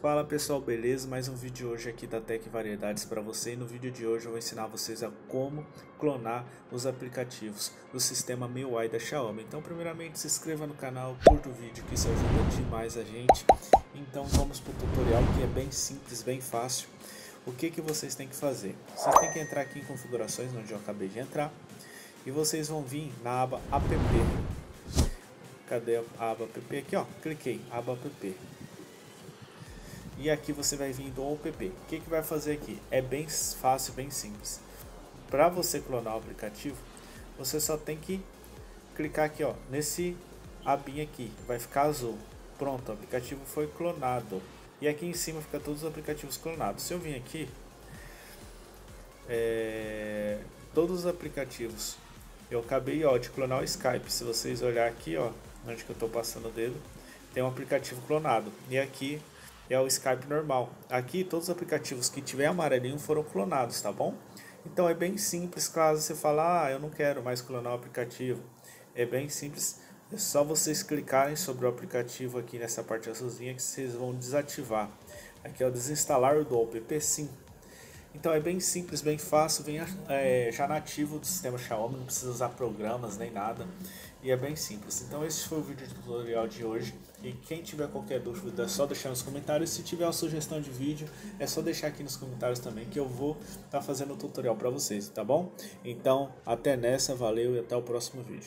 Fala pessoal, beleza? Mais um vídeo hoje aqui da Tech Variedades para você e no vídeo de hoje eu vou ensinar vocês a como clonar os aplicativos do sistema MIUI da Xiaomi. Então primeiramente se inscreva no canal, curta o vídeo que isso ajuda demais a gente. Então vamos para o tutorial que é bem simples, bem fácil. O que, que vocês têm que fazer? Vocês têm que entrar aqui em configurações, onde eu acabei de entrar. E vocês vão vir na aba app. Cadê a aba app? Aqui ó, cliquei, aba app e aqui você vai vir do OPP. O que, que vai fazer aqui? É bem fácil, bem simples. Para você clonar o aplicativo, você só tem que clicar aqui ó, nesse abinho aqui, vai ficar azul. Pronto, o aplicativo foi clonado. E aqui em cima fica todos os aplicativos clonados. Se eu vim aqui, é, todos os aplicativos, eu acabei ó, de clonar o Skype. Se vocês olhar aqui, ó, onde que eu estou passando o dedo, tem um aplicativo clonado. E aqui é o Skype normal. Aqui todos os aplicativos que tiver amarelinho foram clonados, tá bom? Então é bem simples, caso você falar, ah, eu não quero mais clonar o aplicativo. É bem simples, é só vocês clicarem sobre o aplicativo aqui nessa parte azulzinha que vocês vão desativar. Aqui é o desinstalar do app sim. Então é bem simples, bem fácil, vem é, já nativo do sistema Xiaomi, não precisa usar programas nem nada. E é bem simples. Então esse foi o vídeo tutorial de hoje. E quem tiver qualquer dúvida é só deixar nos comentários. Se tiver uma sugestão de vídeo, é só deixar aqui nos comentários também que eu vou estar tá fazendo o tutorial para vocês, tá bom? Então até nessa, valeu e até o próximo vídeo.